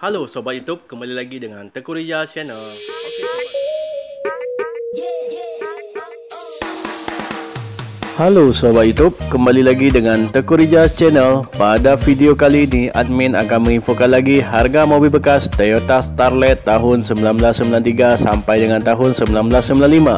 Halo Sobat YouTube, kembali lagi dengan Teku Rizal Channel. Halo Sobat YouTube, kembali lagi dengan Teku Rizal Channel. Pada video kali ini, admin akan menginfokan lagi harga mobil bekas Toyota Starlet tahun 1993 sampai dengan tahun 1995.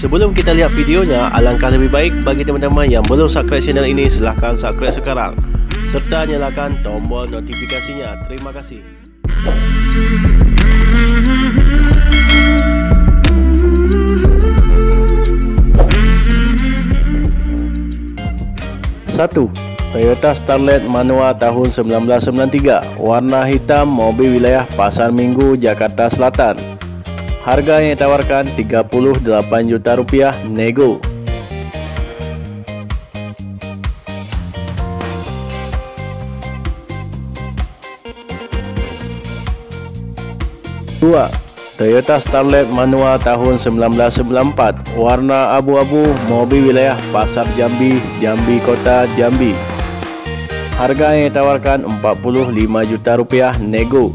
Sebelum kita lihat videonya, alangkah lebih baik bagi teman-teman yang belum subscribe channel ini, silahkan subscribe sekarang. Serta nyalakan tombol notifikasinya. Terima kasih. Satu, Toyota Starlet manual tahun 1993, warna hitam, mobil wilayah Pasar Minggu, Jakarta Selatan. Harga yang ditawarkan 38 juta rupiah nego. Dua, Toyota Starlet manual tahun 1994, warna abu-abu, mobil wilayah Pasar Jambi, Jambi Kota, Jambi. Harga yang ditawarkan 45 juta rupiah nego.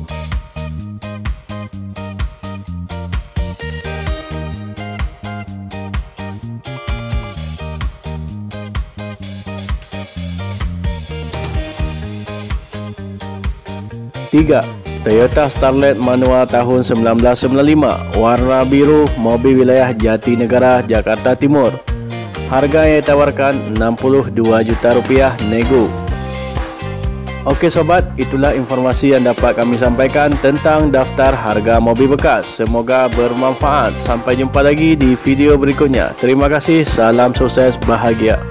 Tiga, Toyota Starlet manual tahun 1995, warna biru, mobil wilayah Jatinegara, Jakarta Timur. Harga yang ditawarkan 62 juta rupiah nego. Oke sobat, itulah informasi yang dapat kami sampaikan tentang daftar harga mobil bekas. Semoga bermanfaat. Sampai jumpa lagi di video berikutnya. Terima kasih, salam sukses, bahagia.